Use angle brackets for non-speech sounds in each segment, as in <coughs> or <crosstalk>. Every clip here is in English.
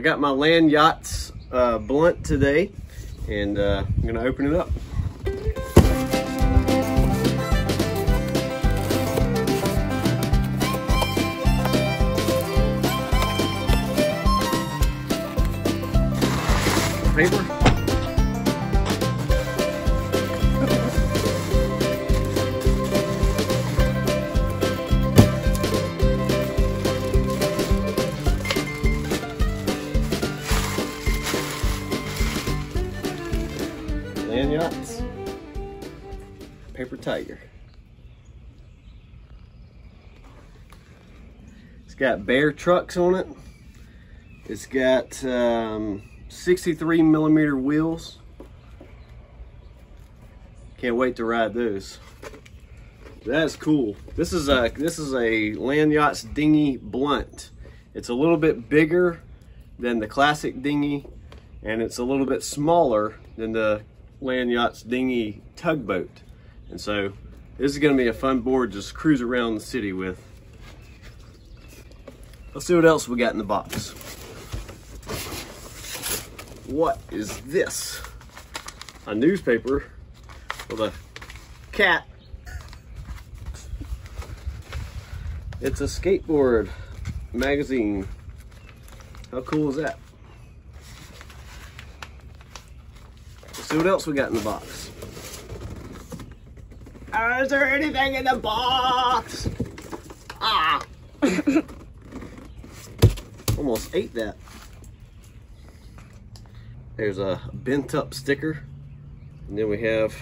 I got my Landyachtz uh, blunt today and uh, I'm gonna open it up. Paper. Landyachtz. Paper Tiger. It's got Bear trucks on it. It's got um, 63 millimeter wheels. Can't wait to ride those. That's cool. This is a this is a Landyachtz dinghy blunt. It's a little bit bigger than the classic dinghy, and it's a little bit smaller than the Landyachtz dinghy tugboat. And so this is gonna be a fun board just cruise around the city with. Let's see what else we got in the box. What is this? A newspaper with a cat. It's a skateboard magazine. How cool is that? See what else we got in the box. Uh, is there anything in the box? Ah! <coughs> Almost ate that. There's a bent up sticker. And then we have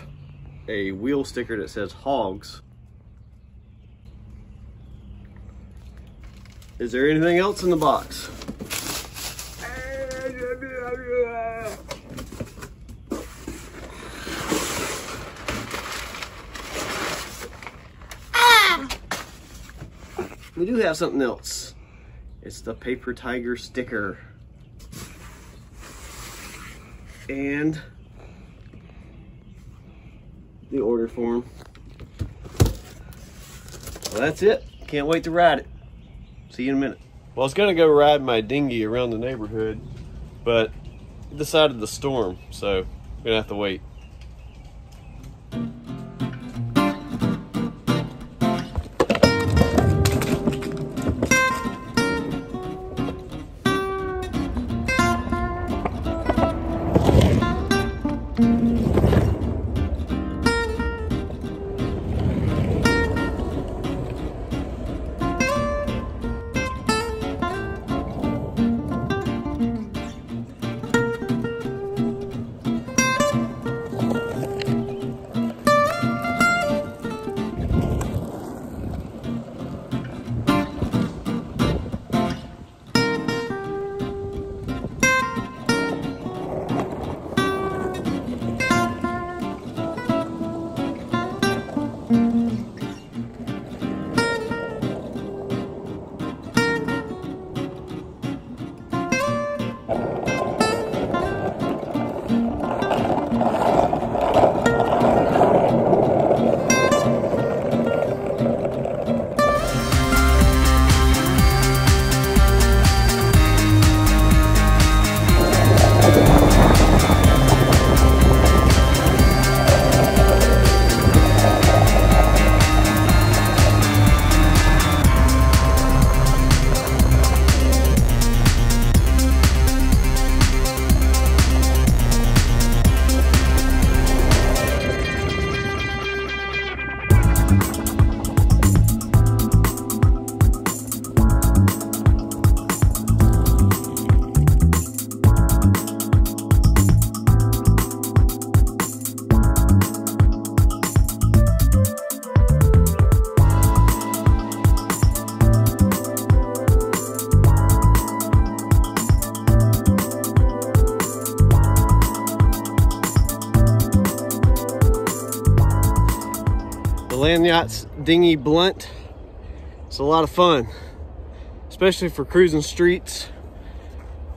a wheel sticker that says Hawgs. Is there anything else in the box? We do have something else. It's the Paper Tiger sticker. And the order form. Well, that's it. Can't wait to ride it. See you in a minute. Well, I was gonna go ride my dinghy around the neighborhood, but it decided to storm, so I'm gonna have to wait. Landyachtz Dinghy Blunt. It's a lot of fun, especially for cruising streets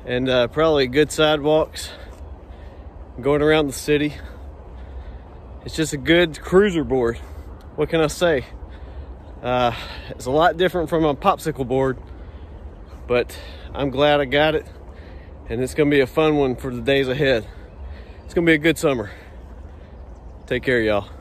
and uh, probably good sidewalks, going around the city. It's just a good cruiser board. What can I say? Uh, it's a lot different from a popsicle board, but I'm glad I got it. And it's gonna be a fun one for the days ahead. It's gonna be a good summer. Take care, y'all.